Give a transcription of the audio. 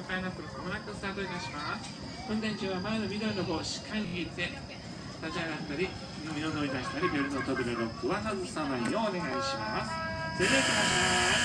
トパイナップルまもなくスタートいた。します運転中は前の緑の棒をしっかり引いて立ち上がったり身を乗り出したり夜の扉ロックは外さないようお願いします。それでは行きましょう。